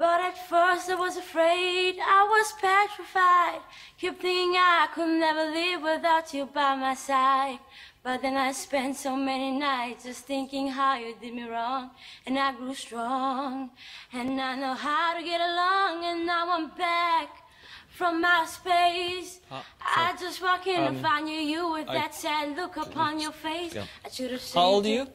But at first I was afraid, I was petrified. Kept thinking I could never live without you by my side. But then I spent so many nights just thinking how you did me wrong. And I grew strong. And I know how to get along. And now I'm back from my space. Ah, I just walk in and um, find you, you with I- that sad look upon your face. Yeah. I should have seen. How old are you?